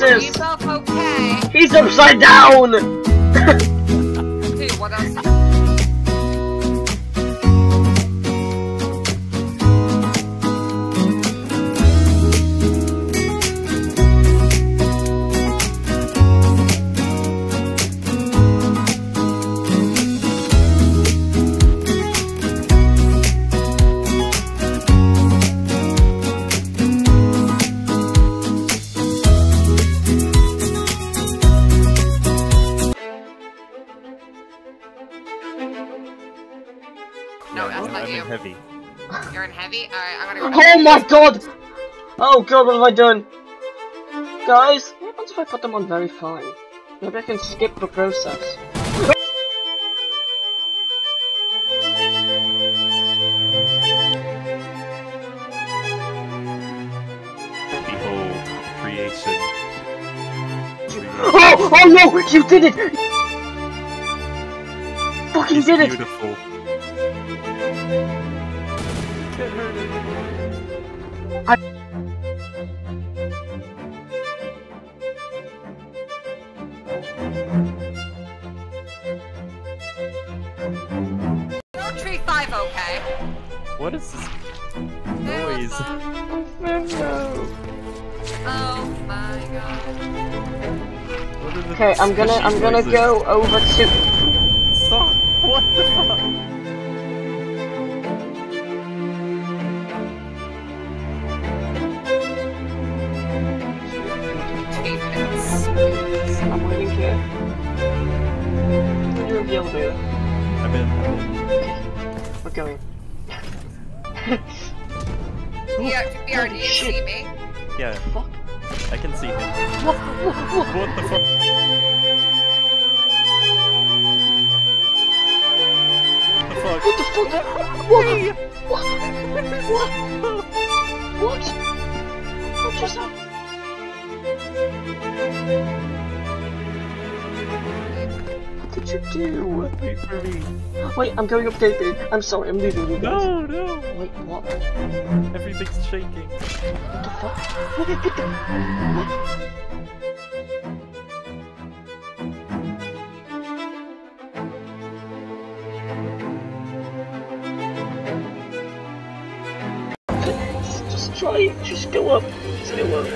This? okay? He's upside down! Dude, what else? No, that's I'm not in you. heavy. You're in heavy? Alright, I'm gonna go. Oh my god! Oh god, what have I done? Guys, what happens if I put them on very fine? Maybe I can skip the process. Behold, creation. Oh! Oh no! You did it! Fucking It's did it! beautiful. Can't hurt it. Tree 5 okay? What is this There was noise? a- Oh my god. What are the Okay, I'm gonna I'm squishy gonna noises? go over to Stop! What the You're the elevator. I'm in. I'm in. We're going. Yeah, BR, do you shit. see me? Yeah, Fuck. I can see him. What? What? What? What the fuck? What the fuck? What the fuck? What? What? What? What? What just happened? What did you do? Wait for me. Wait, I'm going up Gateway. I'm sorry, I'm leaving you guys. No, no. Wait, what? Everything's shaking. What the fuck? What, what the? What? Just, try it. Just go up. Just go up.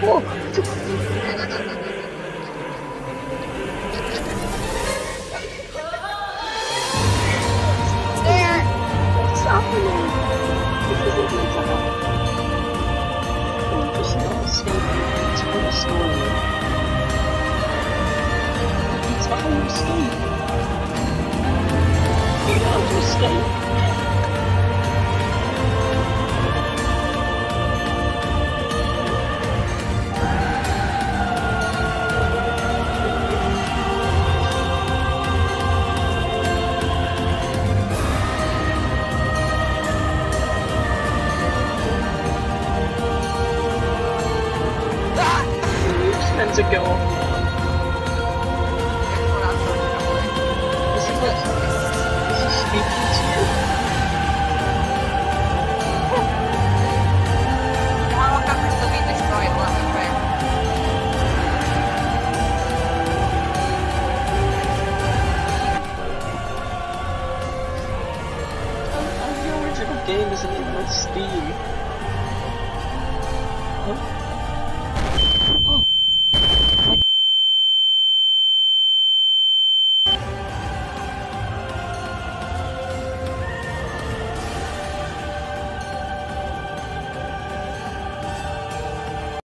Oh, It's for the story. Even on Steam. Huh?